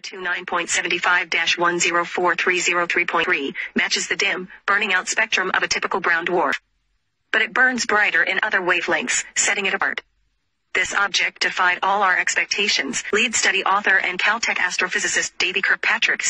29.75-10430.3 matches the dim, burning out spectrum of a typical brown dwarf. But it burns brighter in other wavelengths, setting it apart. This object defied all our expectations, lead study author and Caltech astrophysicist Davy Kirkpatrick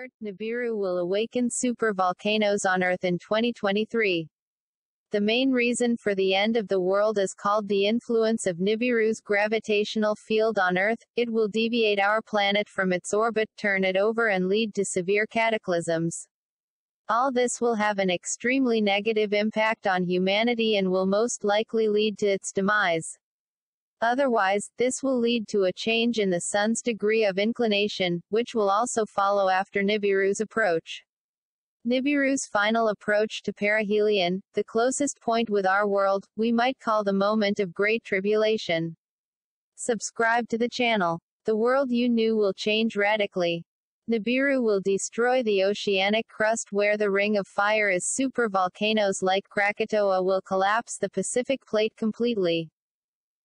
Alert, Nibiru will awaken supervolcanoes on Earth in 2023. The main reason for the end of the world is called the influence of Nibiru's gravitational field on Earth. It will deviate our planet from its orbit, turn it over and lead to severe cataclysms. All this will have an extremely negative impact on humanity and will most likely lead to its demise. Otherwise, this will lead to a change in the Sun's degree of inclination, which will also follow after Nibiru's approach. Nibiru's final approach to perihelion, the closest point with our world, we might call the moment of great tribulation. Subscribe to the channel. The world you knew will change radically. Nibiru will destroy the oceanic crust where the ring of fire is supervolcanoes like Krakatoa will collapse the Pacific plate completely.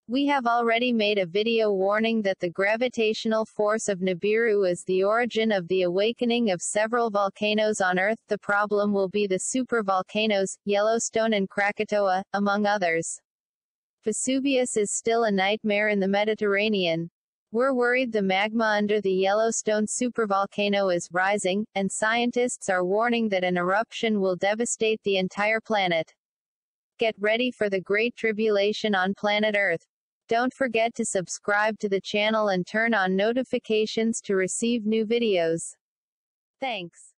We have already made a video warning that the gravitational force of Nibiru is the origin of the awakening of several volcanoes on Earth. The problem will be the supervolcanoes, Yellowstone and Krakatoa, among others. Vesuvius is still a nightmare in the Mediterranean. We're worried the magma under the Yellowstone supervolcano is rising, and scientists are warning that an eruption will devastate the entire planet. Get ready for the Great Tribulation on planet Earth. Don't forget to subscribe to the channel and turn on notifications to receive new videos. Thanks.